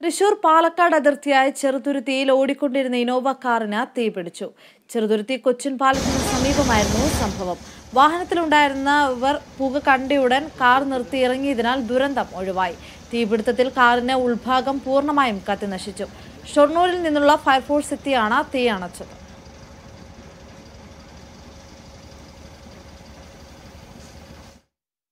തൃശൂർ പാലക്കാട് അതിർത്തിയായ ചെറുതുരുത്തിയിൽ ഓടിക്കൊണ്ടിരുന്ന ഇനോവ കാറിന് തീപിടിച്ചു ചെറുതുരുത്തി കൊച്ചിൻ പാലത്തിന് സമീപമായിരുന്നു സംഭവം. വാഹനത്തിലുണ്ടായിരുന്നവർ പുക കണ്ടയുടൻ കാർ നിർത്തി ഇറങ്ങിയതിനാൽ ദുരന്തം ഒഴിവായി. തീപിടുത്തത്തിൽ കാറിന് ഉൾഭാഗം പൂർണമായും കത്തിനശിച്ചു. ഷൊർണൂരിൽ നിന്നുള്ള ഫയർഫോഴ്സ് എത്തിയാണ് തീ അണച്ചത്.